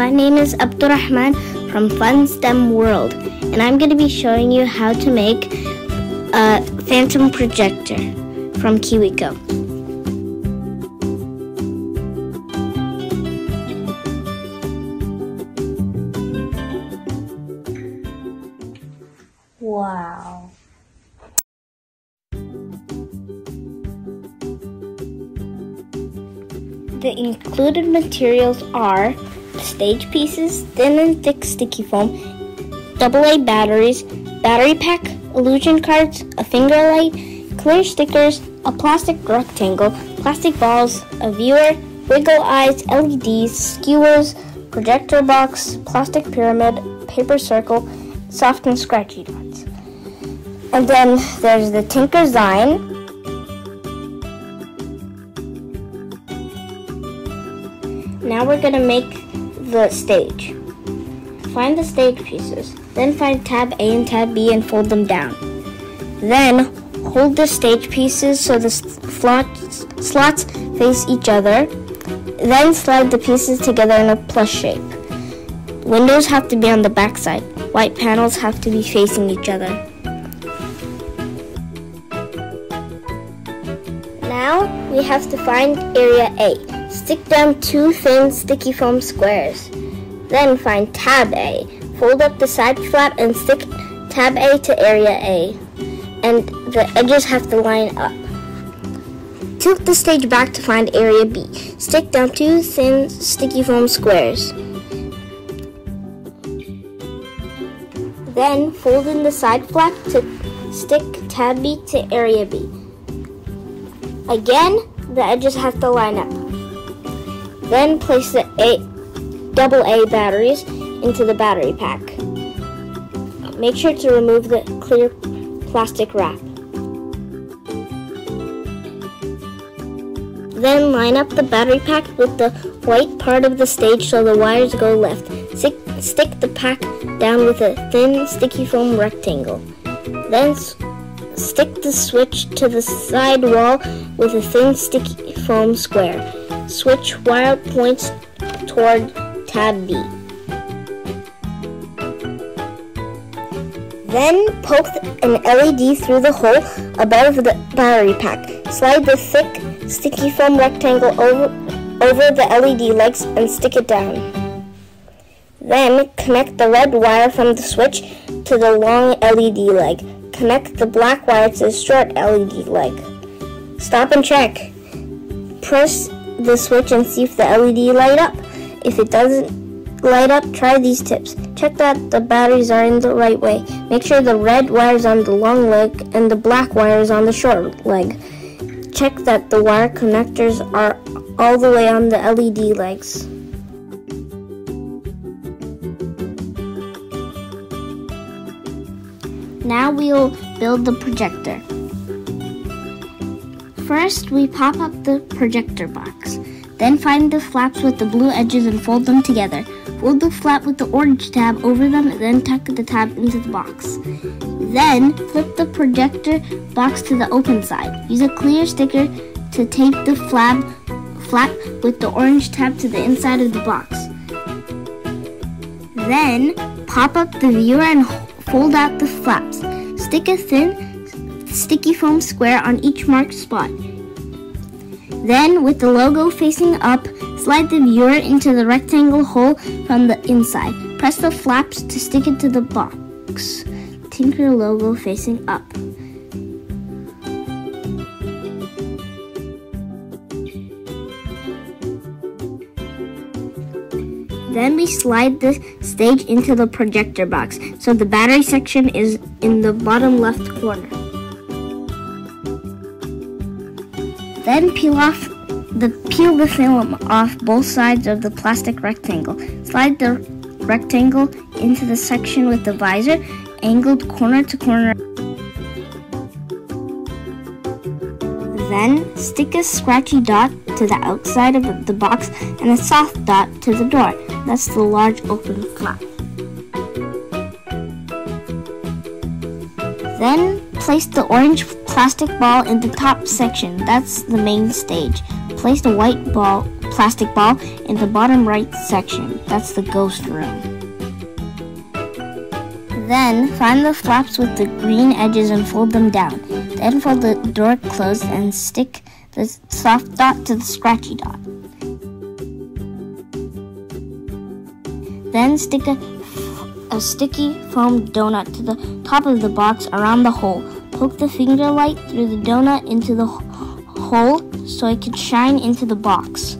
my name is Abdurrahman from Fun STEM World, and I'm going to be showing you how to make a phantom projector from KiwiCo. Wow. The included materials are stage pieces, thin and thick sticky foam, AA batteries, battery pack, illusion cards, a finger light, clear stickers, a plastic rectangle, plastic balls, a viewer, wiggle eyes, LEDs, skewers, projector box, plastic pyramid, paper circle, soft and scratchy dots. And then there's the Tinker Zine, Now we're to make the stage. Find the stage pieces. Then find tab A and tab B and fold them down. Then hold the stage pieces so the slots, slots face each other. Then slide the pieces together in a plus shape. Windows have to be on the back side. White panels have to be facing each other. Now we have to find area A. Stick down two thin sticky foam squares. Then find tab A. Fold up the side flap and stick tab A to area A. And the edges have to line up. Tilt the stage back to find area B. Stick down two thin sticky foam squares. Then fold in the side flap to stick tab B to area B. Again, the edges have to line up. Then place the A, double A batteries into the battery pack. Make sure to remove the clear plastic wrap. Then line up the battery pack with the white part of the stage so the wires go left. Stick, stick the pack down with a thin sticky foam rectangle. Then stick the switch to the side wall with a thin sticky foam square. Switch wire points toward tab B. Then poke an LED through the hole above the battery pack. Slide the thick, sticky foam rectangle over, over the LED legs and stick it down. Then connect the red wire from the switch to the long LED leg. Connect the black wire to the short LED leg. Stop and check. Press the switch and see if the LED light up. If it doesn't light up, try these tips. Check that the batteries are in the right way. Make sure the red wire is on the long leg and the black wire is on the short leg. Check that the wire connectors are all the way on the LED legs. Now we'll build the projector. First, we pop up the projector box. Then find the flaps with the blue edges and fold them together. Fold the flap with the orange tab over them and then tuck the tab into the box. Then flip the projector box to the open side. Use a clear sticker to tape the flap, flap with the orange tab to the inside of the box. Then pop up the viewer and fold out the flaps. Stick a thin sticky foam square on each marked spot. Then, with the logo facing up, slide the viewer into the rectangle hole from the inside. Press the flaps to stick it to the box. Tinker logo facing up. Then we slide the stage into the projector box, so the battery section is in the bottom left corner. Then peel off the peel the film off both sides of the plastic rectangle. Slide the rectangle into the section with the visor angled corner to corner. Then stick a scratchy dot to the outside of the box and a soft dot to the door. That's the large open flap. Then place the orange plastic ball in the top section. That's the main stage. Place the white ball plastic ball in the bottom right section. That's the ghost room. Then find the flaps with the green edges and fold them down. Then fold the door closed and stick the soft dot to the scratchy dot. Then stick a, a sticky foam donut to the top of the box around the hole. Poke the finger light through the donut into the hole so it can shine into the box.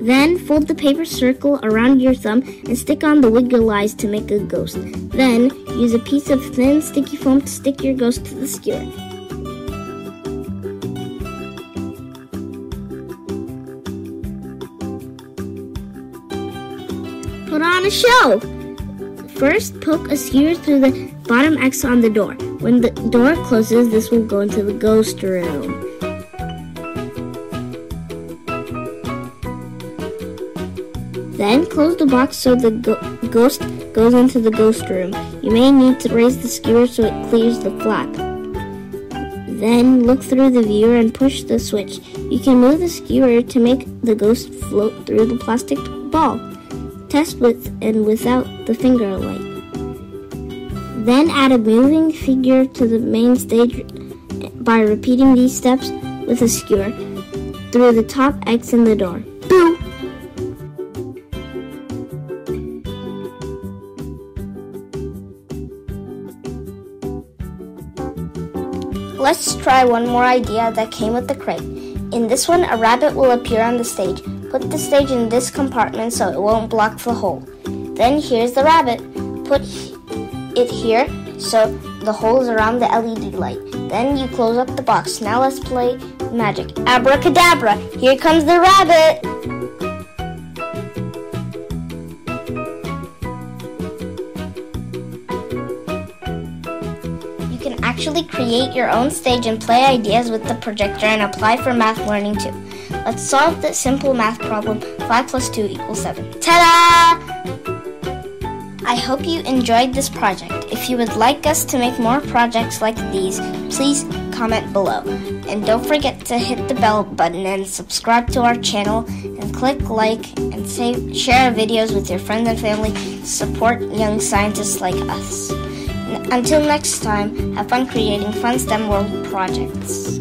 Then fold the paper circle around your thumb and stick on the wiggle eyes to make a ghost. Then use a piece of thin sticky foam to stick your ghost to the skewer. Put on a show! First, poke a skewer through the bottom X on the door. When the door closes, this will go into the ghost room. Then close the box so the go ghost goes into the ghost room. You may need to raise the skewer so it clears the flap. Then look through the viewer and push the switch. You can move the skewer to make the ghost float through the plastic ball. Test with and without the finger light. Then add a moving figure to the main stage by repeating these steps with a skewer through the top X in the door. Boo! Let's try one more idea that came with the crate. In this one, a rabbit will appear on the stage. Put the stage in this compartment so it won't block the hole. Then here's the rabbit. Put it here so the hole is around the LED light. Then you close up the box. Now let's play magic. Abracadabra! Here comes the rabbit! You can actually create your own stage and play ideas with the projector and apply for math learning too. Let's solve the simple math problem 5 plus 2 equals 7. Ta-da! I hope you enjoyed this project. If you would like us to make more projects like these, please comment below. And don't forget to hit the bell button and subscribe to our channel and click like and save, share our videos with your friends and family. Support young scientists like us. Until next time, have fun creating fun STEM world projects.